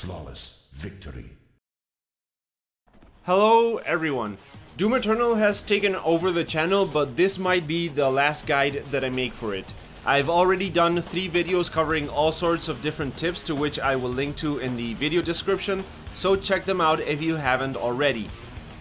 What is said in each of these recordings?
Flawless victory. Hello everyone. Doom Eternal has taken over the channel, but this might be the last guide that I make for it. I've already done three videos covering all sorts of different tips to which I will link to in the video description, so check them out if you haven't already.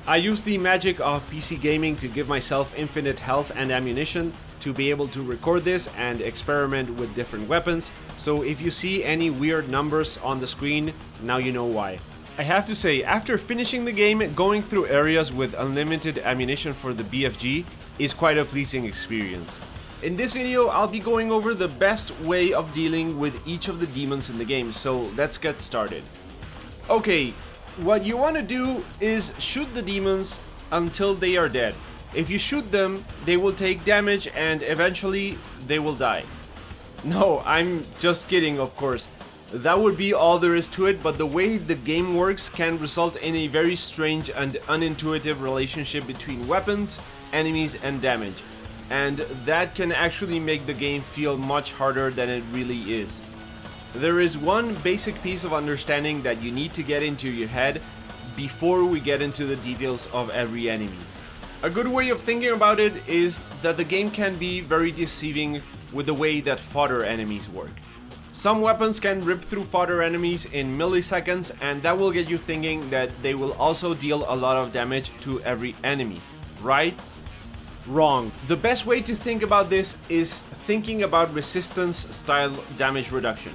I use the magic of PC gaming to give myself infinite health and ammunition to be able to record this and experiment with different weapons, so if you see any weird numbers on the screen, now you know why. I have to say, after finishing the game, going through areas with unlimited ammunition for the BFG is quite a pleasing experience. In this video, I'll be going over the best way of dealing with each of the demons in the game, so let's get started. Okay, what you want to do is shoot the demons until they are dead. If you shoot them, they will take damage and eventually they will die. No, I'm just kidding, of course. That would be all there is to it, but the way the game works can result in a very strange and unintuitive relationship between weapons, enemies, and damage and that can actually make the game feel much harder than it really is. There is one basic piece of understanding that you need to get into your head before we get into the details of every enemy. A good way of thinking about it is that the game can be very deceiving with the way that fodder enemies work. Some weapons can rip through fodder enemies in milliseconds and that will get you thinking that they will also deal a lot of damage to every enemy, right? Wrong. The best way to think about this is thinking about resistance style damage reduction.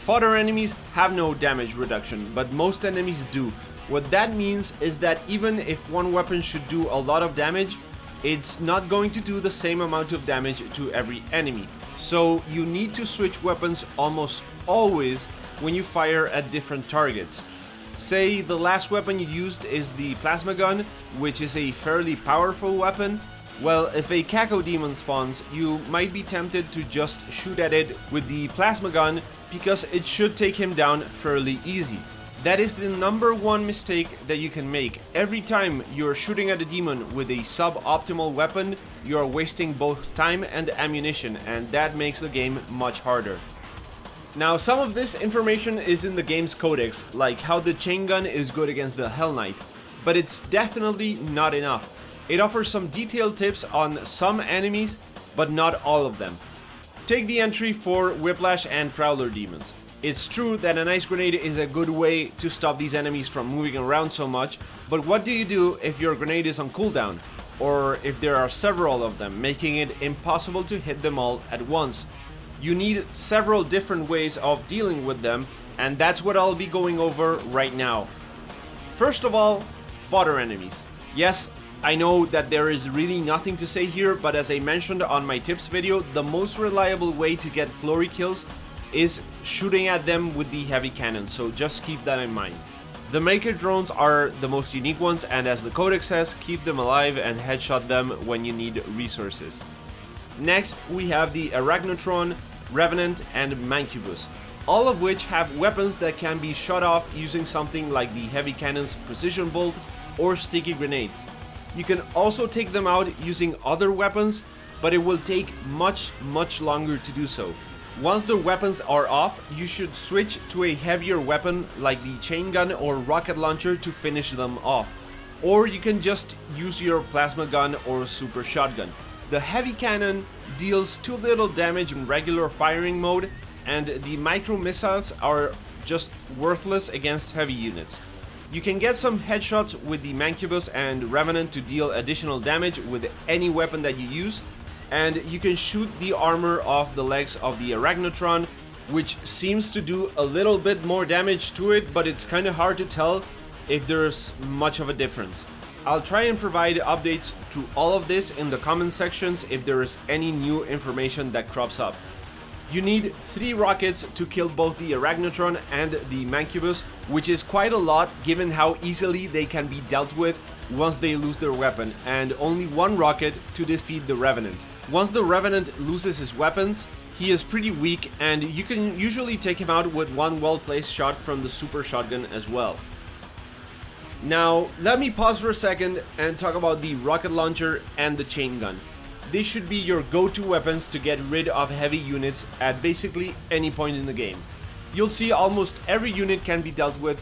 Fodder enemies have no damage reduction, but most enemies do. What that means is that even if one weapon should do a lot of damage, it's not going to do the same amount of damage to every enemy. So you need to switch weapons almost always when you fire at different targets. Say the last weapon you used is the plasma gun, which is a fairly powerful weapon, well, if a Cacodemon spawns, you might be tempted to just shoot at it with the plasma gun because it should take him down fairly easy. That is the number one mistake that you can make. Every time you're shooting at a demon with a suboptimal weapon, you're wasting both time and ammunition, and that makes the game much harder. Now, some of this information is in the game's codex, like how the chain gun is good against the Hell Knight, but it's definitely not enough. It offers some detailed tips on some enemies, but not all of them. Take the entry for Whiplash and Prowler demons. It's true that an ice grenade is a good way to stop these enemies from moving around so much, but what do you do if your grenade is on cooldown? Or if there are several of them, making it impossible to hit them all at once? You need several different ways of dealing with them, and that's what I'll be going over right now. First of all, fodder enemies. Yes, I know that there is really nothing to say here, but as I mentioned on my tips video, the most reliable way to get glory kills is shooting at them with the heavy cannon, so just keep that in mind. The Maker drones are the most unique ones, and as the codex says, keep them alive and headshot them when you need resources. Next, we have the Arachnotron, Revenant, and Mancubus, all of which have weapons that can be shot off using something like the heavy cannon's precision bolt or sticky grenades. You can also take them out using other weapons, but it will take much, much longer to do so. Once the weapons are off, you should switch to a heavier weapon like the chain gun or rocket launcher to finish them off. Or you can just use your plasma gun or super shotgun. The heavy cannon deals too little damage in regular firing mode and the micro missiles are just worthless against heavy units. You can get some headshots with the Mancubus and Revenant to deal additional damage with any weapon that you use, and you can shoot the armor off the legs of the Arachnotron, which seems to do a little bit more damage to it, but it's kind of hard to tell if there's much of a difference. I'll try and provide updates to all of this in the comment sections if there is any new information that crops up. You need 3 rockets to kill both the Arachnotron and the Mancubus, which is quite a lot given how easily they can be dealt with once they lose their weapon, and only one rocket to defeat the Revenant. Once the Revenant loses his weapons, he is pretty weak and you can usually take him out with one well-placed shot from the super shotgun as well. Now, let me pause for a second and talk about the rocket launcher and the chain gun. These should be your go-to weapons to get rid of heavy units at basically any point in the game. you'll see almost every unit can be dealt with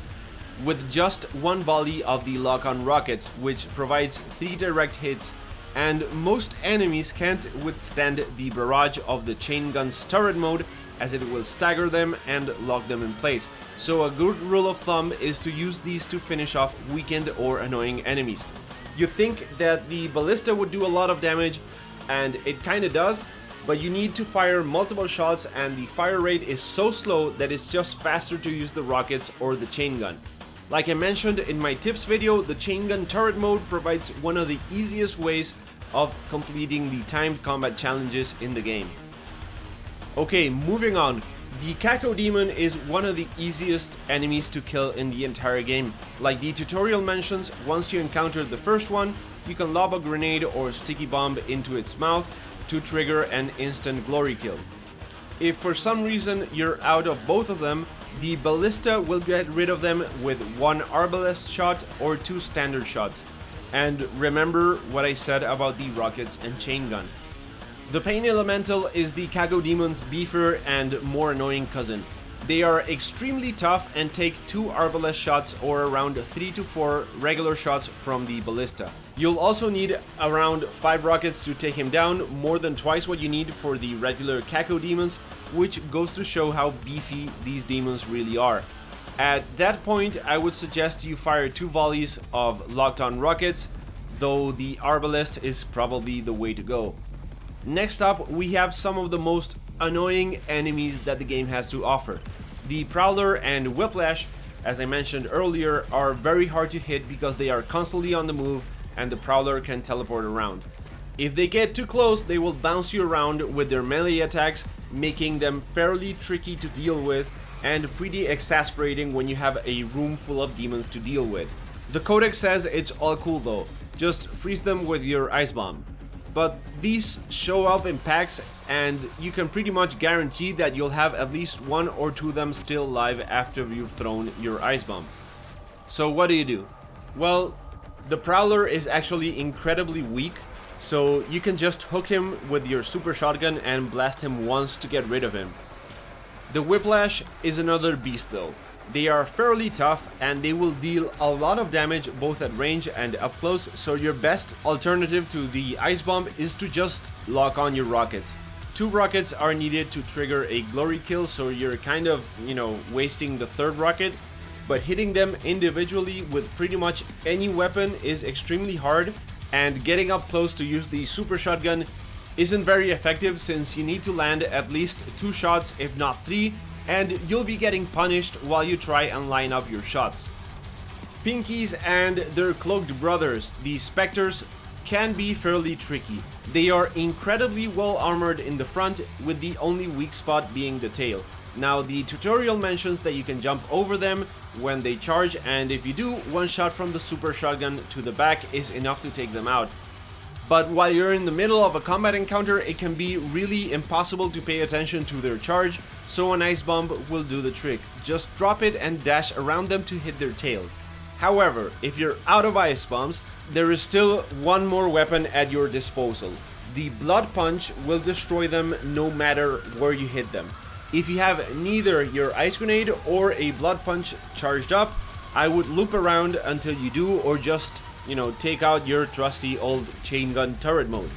with just one volley of the lock-on rockets, which provides 3 direct hits, and most enemies can't withstand the barrage of the chain gun's turret mode as it will stagger them and lock them in place. So a good rule of thumb is to use these to finish off weakened or annoying enemies. You think that the ballista would do a lot of damage, and it kinda does, but you need to fire multiple shots and the fire rate is so slow that it's just faster to use the rockets or the chain gun. Like I mentioned in my tips video, the chain gun turret mode provides one of the easiest ways of completing the timed combat challenges in the game. Okay, moving on. The Cacodemon is one of the easiest enemies to kill in the entire game. Like the tutorial mentions, once you encounter the first one, you can lob a grenade or sticky bomb into its mouth to trigger an instant glory kill. If for some reason you're out of both of them, the Ballista will get rid of them with one Arbalest shot or two standard shots. And remember what I said about the rockets and chain gun. The Pain Elemental is the Cacodemon's beefer and more annoying cousin. They are extremely tough and take two Arbalest shots or around 3 to 4 regular shots from the Ballista. You'll also need around 5 rockets to take him down, more than twice what you need for the regular Cacodemons, which goes to show how beefy these demons really are. At that point, I would suggest you fire two volleys of locked on rockets, though the Arbalest is probably the way to go. Next up, we have some of the most annoying enemies that the game has to offer. The Prowler and Whiplash, as I mentioned earlier, are very hard to hit because they are constantly on the move and the Prowler can teleport around. If they get too close, they will bounce you around with their melee attacks, making them fairly tricky to deal with and pretty exasperating when you have a room full of demons to deal with. The codex says it's all cool though, just freeze them with your ice bomb. But these show up in packs and you can pretty much guarantee that you'll have at least one or two of them still alive after you've thrown your ice bomb. So what do you do? Well, the Prowler is actually incredibly weak, so you can just hook him with your super shotgun and blast him once to get rid of him. The Whiplash is another beast though. They are fairly tough and they will deal a lot of damage both at range and up close, so your best alternative to the Ice Bomb is to just lock on your rockets. Two rockets are needed to trigger a glory kill, so you're kind of, you know, wasting the third rocket, but hitting them individually with pretty much any weapon is extremely hard, and getting up close to use the super shotgun isn't very effective since you need to land at least two shots if not three and you'll be getting punished while you try and line up your shots. Pinkies and their cloaked brothers, the Spectres, can be fairly tricky. They are incredibly well armored in the front with the only weak spot being the tail. Now the tutorial mentions that you can jump over them when they charge and if you do, one shot from the super shotgun to the back is enough to take them out. But while you're in the middle of a combat encounter, it can be really impossible to pay attention to their charge, so an ice bomb will do the trick. Just drop it and dash around them to hit their tail. However, if you're out of ice bombs, there is still one more weapon at your disposal. The Blood Punch will destroy them no matter where you hit them. If you have neither your Ice Grenade or a Blood Punch charged up, I would loop around until you do or just you know, take out your trusty old chain gun turret mode.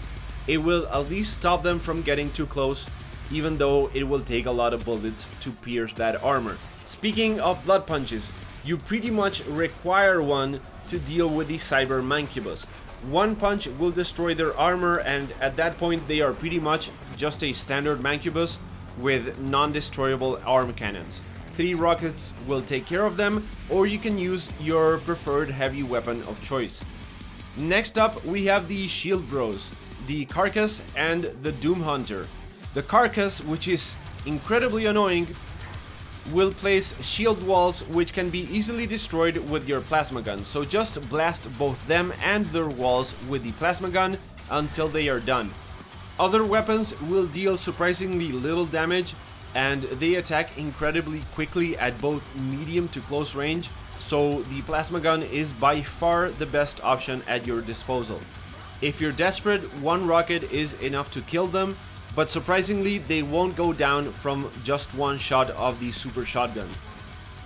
It will at least stop them from getting too close, even though it will take a lot of bullets to pierce that armor. Speaking of blood punches, you pretty much require one to deal with the Cyber Mancubus. One punch will destroy their armor and at that point they are pretty much just a standard Mancubus with non-destroyable arm cannons. Three rockets will take care of them, or you can use your preferred heavy weapon of choice. Next up, we have the Shield Bros, the Carcass and the Doom Hunter. The Carcass, which is incredibly annoying, will place shield walls which can be easily destroyed with your plasma gun, so just blast both them and their walls with the plasma gun until they are done. Other weapons will deal surprisingly little damage and they attack incredibly quickly at both medium to close range, so the plasma gun is by far the best option at your disposal. If you're desperate, one rocket is enough to kill them, but surprisingly they won't go down from just one shot of the super shotgun.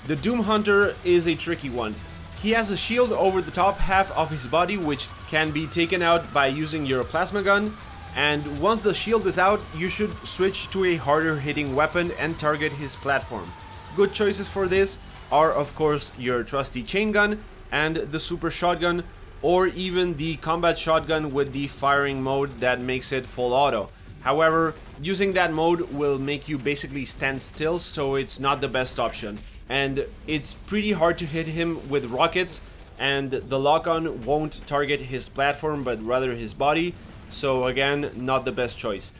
The Doom Hunter is a tricky one. He has a shield over the top half of his body which can be taken out by using your plasma gun and once the shield is out you should switch to a harder hitting weapon and target his platform. Good choices for this are of course your trusty chain gun and the super shotgun or even the combat shotgun with the firing mode that makes it full auto. However, using that mode will make you basically stand still so it's not the best option and it's pretty hard to hit him with rockets and the lock-on won't target his platform but rather his body so again not the best choice.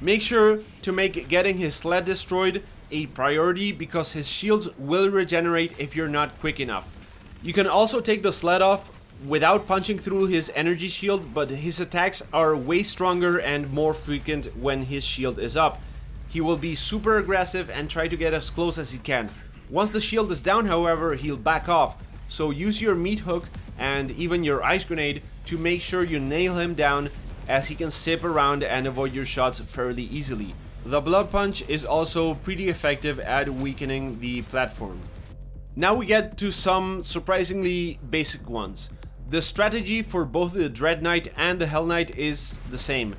Make sure to make getting his sled destroyed a priority because his shields will regenerate if you're not quick enough. You can also take the sled off without punching through his energy shield but his attacks are way stronger and more frequent when his shield is up. He will be super aggressive and try to get as close as he can. Once the shield is down, however, he'll back off, so use your meat hook and even your ice grenade to make sure you nail him down as he can zip around and avoid your shots fairly easily. The Blood Punch is also pretty effective at weakening the platform. Now we get to some surprisingly basic ones. The strategy for both the Dread Knight and the Hell Knight is the same.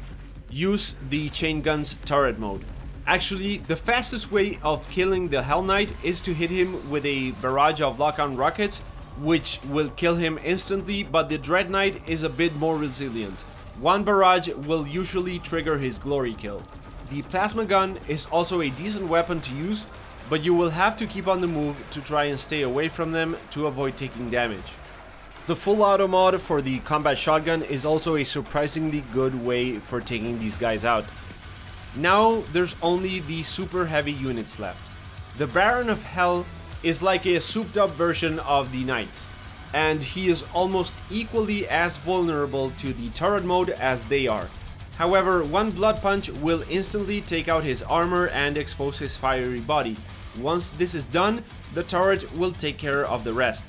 Use the Chain Gun's turret mode. Actually, the fastest way of killing the Hell Knight is to hit him with a barrage of lock-on rockets, which will kill him instantly, but the Dread Knight is a bit more resilient. One barrage will usually trigger his glory kill. The plasma gun is also a decent weapon to use, but you will have to keep on the move to try and stay away from them to avoid taking damage. The full auto mod for the combat shotgun is also a surprisingly good way for taking these guys out. Now there's only the super heavy units left. The Baron of Hell is like a souped up version of the Knights, and he is almost equally as vulnerable to the turret mode as they are. However, one blood punch will instantly take out his armor and expose his fiery body. Once this is done, the turret will take care of the rest.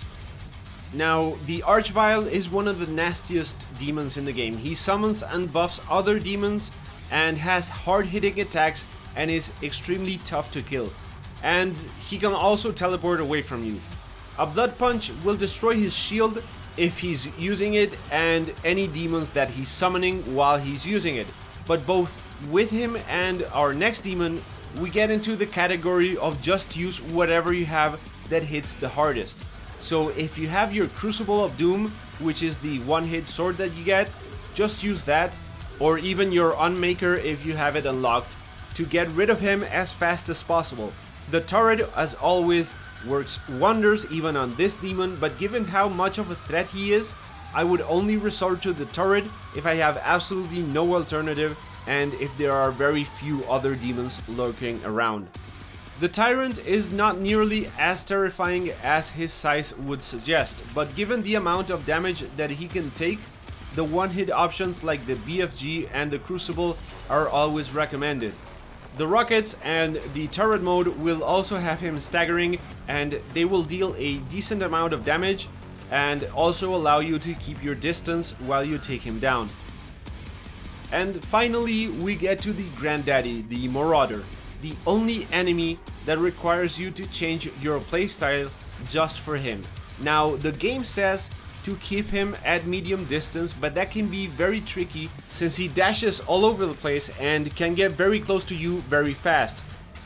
Now, the Archvile is one of the nastiest demons in the game. He summons and buffs other demons and has hard-hitting attacks and is extremely tough to kill. And he can also teleport away from you. A Blood Punch will destroy his shield if he's using it and any demons that he's summoning while he's using it. But both with him and our next demon, we get into the category of just use whatever you have that hits the hardest. So if you have your Crucible of Doom, which is the one-hit sword that you get, just use that or even your Unmaker if you have it unlocked, to get rid of him as fast as possible. The turret, as always, works wonders even on this demon, but given how much of a threat he is, I would only resort to the turret if I have absolutely no alternative and if there are very few other demons lurking around. The Tyrant is not nearly as terrifying as his size would suggest, but given the amount of damage that he can take, the one-hit options like the BFG and the Crucible are always recommended. The rockets and the turret mode will also have him staggering and they will deal a decent amount of damage and also allow you to keep your distance while you take him down. And finally we get to the granddaddy, the Marauder, the only enemy that requires you to change your playstyle just for him. Now the game says to keep him at medium distance, but that can be very tricky since he dashes all over the place and can get very close to you very fast.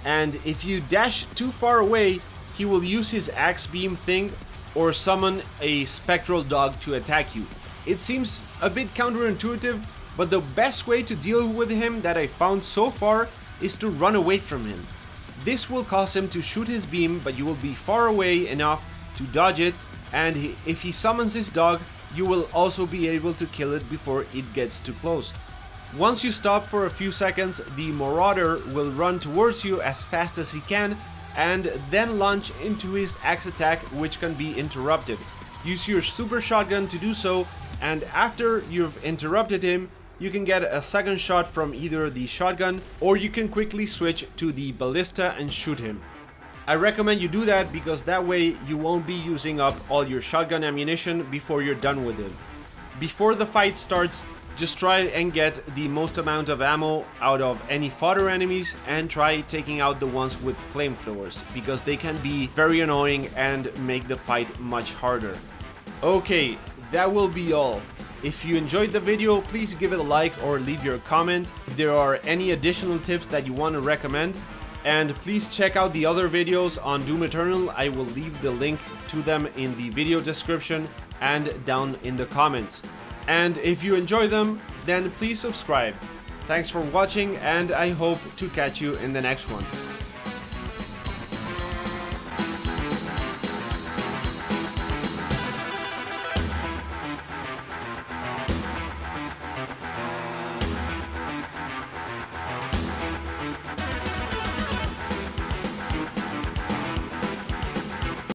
And if you dash too far away, he will use his axe beam thing or summon a spectral dog to attack you. It seems a bit counterintuitive, but the best way to deal with him that I found so far is to run away from him. This will cause him to shoot his beam, but you will be far away enough to dodge it and if he summons his dog, you will also be able to kill it before it gets too close. Once you stop for a few seconds, the Marauder will run towards you as fast as he can and then launch into his axe attack which can be interrupted. Use your super shotgun to do so and after you've interrupted him, you can get a second shot from either the shotgun or you can quickly switch to the ballista and shoot him. I recommend you do that because that way you won't be using up all your shotgun ammunition before you're done with it. Before the fight starts, Just try and get the most amount of ammo out of any fodder enemies and try taking out the ones with flamethrowers because they can be very annoying and make the fight much harder. Okay, that will be all. If you enjoyed the video, please give it a like or leave your comment. If there are any additional tips that you want to recommend, and please check out the other videos on Doom Eternal. I will leave the link to them in the video description and down in the comments. And if you enjoy them, then please subscribe. Thanks for watching and I hope to catch you in the next one.